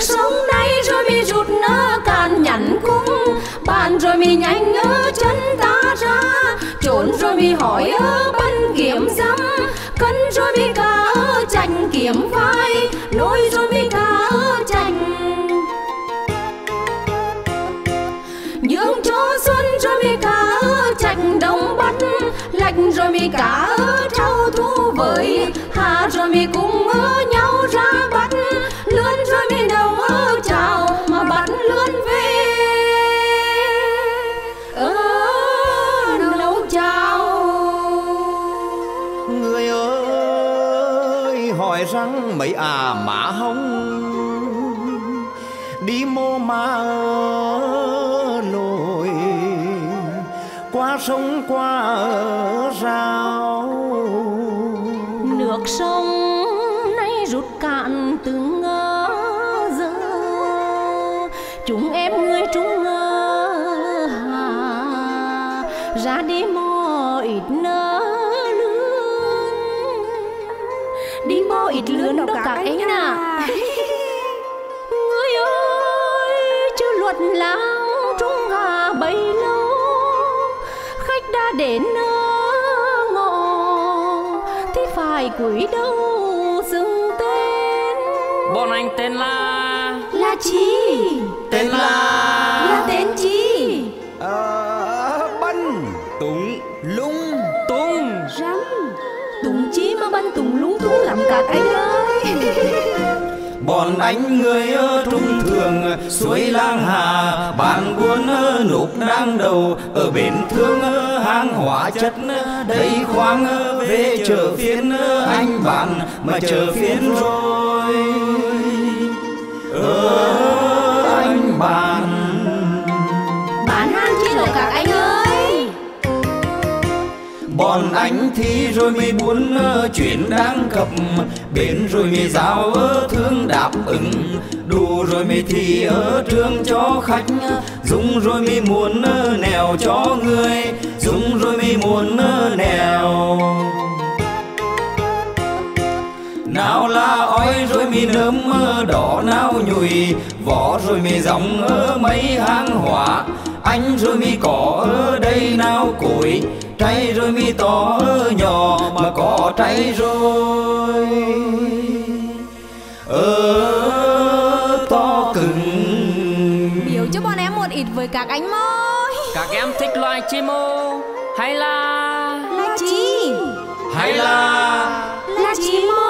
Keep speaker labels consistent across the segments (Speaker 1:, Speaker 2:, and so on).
Speaker 1: cuộc sống nay rồi mi rụt nơ càn nhằn cung bàn rồi mi nhanh ngỡ chân ta ra, trốn rồi mi hỏi ơ bân kiểm rắm cân rồi mi cả chành kiểm vai nối rồi mi cả chành. Nhường cho xuân rồi mi cả chành đông bắc lạnh rồi mi cả trâu thu với hạ rồi mi
Speaker 2: cũng ngỡ răng mấy à má hông. Đi mô ma lội qua sông qua rào.
Speaker 1: Nước sông đâu các anh à người ơi chứ luật làng trung hà bấy lâu khách đã đến ngõ thì phải cúi đầu dừng tên.
Speaker 3: Bọn anh tên là?
Speaker 1: Là chi?
Speaker 2: Tên là?
Speaker 1: Là tên chi?
Speaker 2: Ờ, bân tùng lung.
Speaker 3: Tung
Speaker 1: rắm tụng chi mà bắn tụng lung tung lắm các anh ơi
Speaker 2: bọn anh người ở trung thường suối lang hà bàn buôn nục đang đầu. Ở bến thương hàng hóa chất đây khoáng về chợ phiên anh bạn mà chợ phiên rồi. Ờ, anh bạn bọn anh thì rồi mới muốn ờ, chuyện đang cập. Bến rồi mới giao ờ, thương đáp ứng đủ rồi mới thì ở ờ, trường cho khách. Dùng rồi mới muốn ờ, nèo cho người. Dùng rồi mới muốn nèo. Nào là ói rồi mi nấm đỏ nào nhùi. Vỏ rồi mi dòng ở mấy hàng hóa anh rồi mi cỏ ở đây nào củi trái rồi mi to nhỏ mà có trái rồi ở to cứng.
Speaker 1: Biểu cho bọn em một ít với các anh môi
Speaker 3: Các em thích loài chim ô Hay là
Speaker 1: là chi
Speaker 2: hay là
Speaker 1: là chi mô.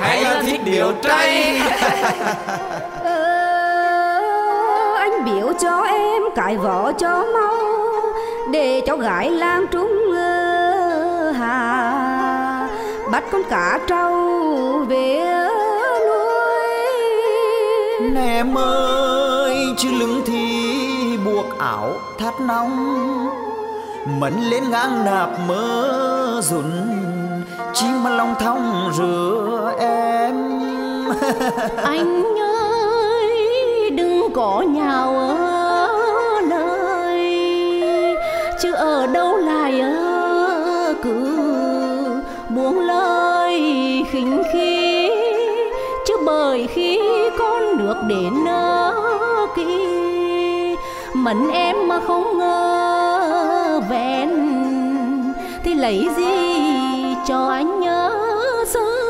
Speaker 2: Hay là thích điều trai.
Speaker 1: Ờ, anh biểu cho em cài vỏ cho mau để cho gái lang trung hà. Bắt con cá trâu về nuôi.
Speaker 2: Em ơi chứ lưng thì buộc áo thắt nóng. Mẫn lên ngang nạp mơ run Chim mà lòng thong rửa em.
Speaker 1: Anh ơi đừng có nhào ở để nỡ kỹ. Nơ kỳ em mà không ngờ vẹn, thì lấy gì cho anh nhớ rơi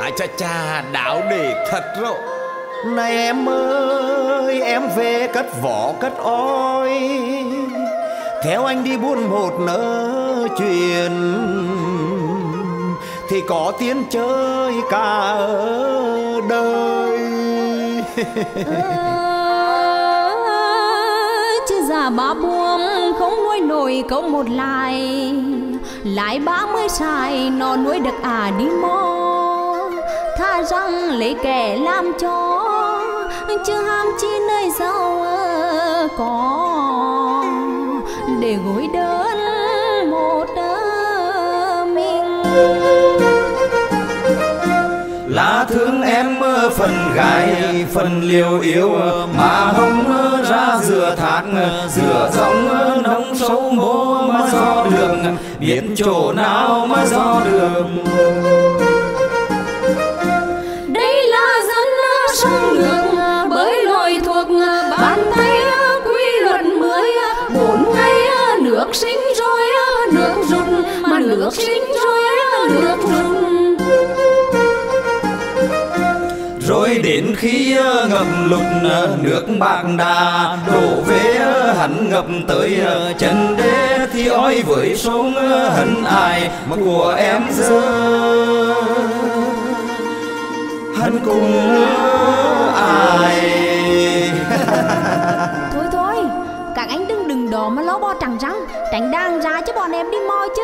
Speaker 2: À cha cha đạo đề thật rồi Này em ơi, em về cất vỏ, cất oi. Theo anh đi buôn một nỡ chuyện. Thì có tiền chơi cả đời.
Speaker 1: Chứ già ba buông không nuôi nổi câu một lại. Lại ba mươi xài nó nuôi được à đi mò. Tha rằng lấy kẻ làm cho chứ ham chi nơi giàu có. Để gối đơn một mình.
Speaker 2: phần gái phần liều yếu, mà hông ra rửa thác rửa dòng nóng sâu mô mà do đường, biết chỗ nào mà do đường.
Speaker 1: Đây là dân sông ngược bởi lội thuộc, bàn tay quy luật mới, bốn ngày nước sinh rồi, nước rụt mà nước sinh
Speaker 2: rồi, nước rụt đến khi ờ, ngập lụt ờ, nước bạc đà. Đổ về ờ, hắn ngập tới chân đê. Thì ói với sông hận ai mà của em giờ hắn cùng ai?
Speaker 1: Thôi thôi, Các anh đừng đừng đó mà lo bo trắng răng. Tránh đang ra cho bọn em đi mò chứ.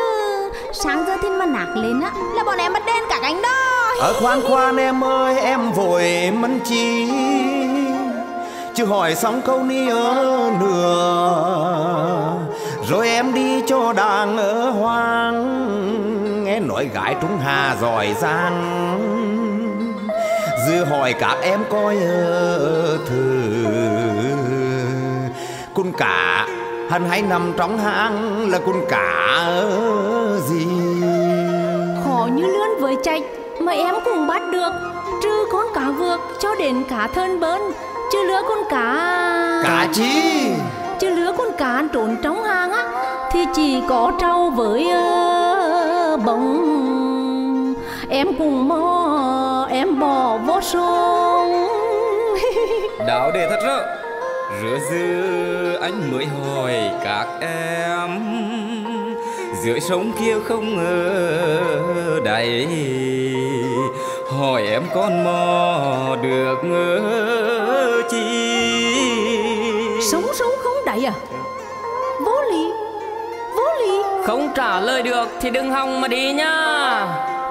Speaker 1: Sáng giờ thiên mà nạc lên á, Là bọn em bắt đen các anh đó.
Speaker 4: Ở khoan khoan em ơi, em vội mẫn chi. Chứ hỏi xong câu ni ở nửa. Rồi em đi cho đàng ở hoang. Nghe nói gái Trung Hà giỏi giang. Dư hỏi các em coi ở thử. Cun cả hân hãy nằm trong hang là cun cả gì?
Speaker 1: Khổ như lươn với chạch mà em cũng bắt được. Trừ con cá vượt cho đến cá thơn bơn Chứ lứa con cá
Speaker 4: Cả chi?
Speaker 1: Chứ lứa con cá trốn trong hang á Thì chỉ có trâu với uh, bông. Em cùng mò Em bỏ vô sông.
Speaker 2: Đạo đề thật rỡ Rửa dư anh mới hỏi các em Dưới sông kia không ở đây Hỏi em con mò được chi?
Speaker 1: Sống sống không đẩy à? Vô lý Vô lý.
Speaker 3: Không trả lời được thì đừng hòng mà đi nha.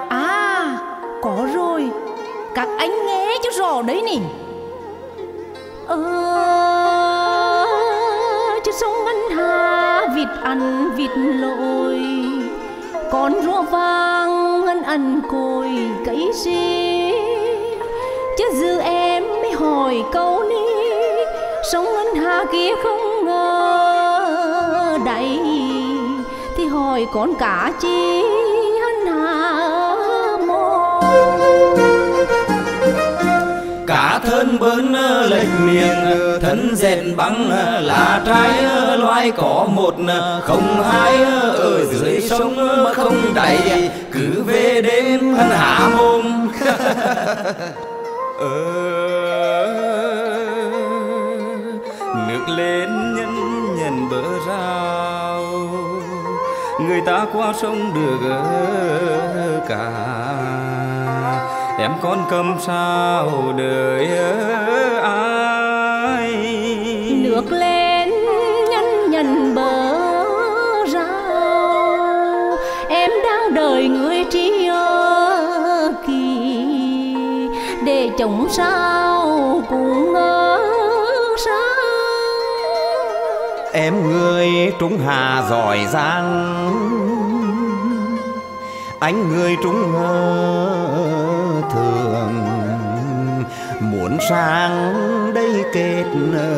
Speaker 1: À có rồi. Các anh nghe cho rõ đấy nè. Ờ ăn vịt lội. Con rùa vàng ngân ăn cồi cấy gì Chứ dư em mới hỏi câu ni sống ngân hà kia không ngờ đáy Thì hỏi con cả chi
Speaker 2: thân bớn ờ, lệch miệng ờ, Thân dệt băng ờ, là trái loài có một Không hai ở dưới sông mà không đầy Cứ về đêm hắn hạ mồm. Nước lên nhân nhân bờ rào. Người ta qua sông được cả. Em con cầm sao đời ai
Speaker 1: Nước lên nhân nhân bờ rào Em đang đợi người tri kỳ Để chống sao cũng ngỡ sao.
Speaker 4: Em người Trung Hà giỏi giang Anh người Trung thường. Muốn sang đây kết nguyện.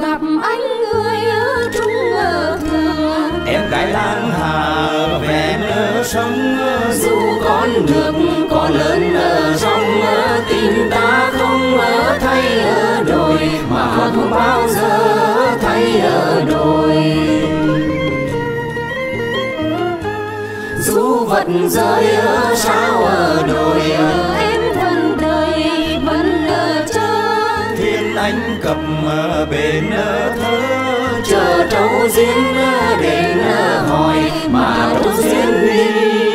Speaker 1: Gặp anh người Trung thường.
Speaker 2: Em gái lang hà ven sông.
Speaker 1: Dù con nước có lớn ở sông Tình ta không bao giờ thay ở đồi. Dù vật rơi ở sao ở đồi Em thân đời vẫn ở chân
Speaker 2: Thiên anh cập bên thơ
Speaker 1: chờ trâu diễn đến hỏi mà trâu diễn đi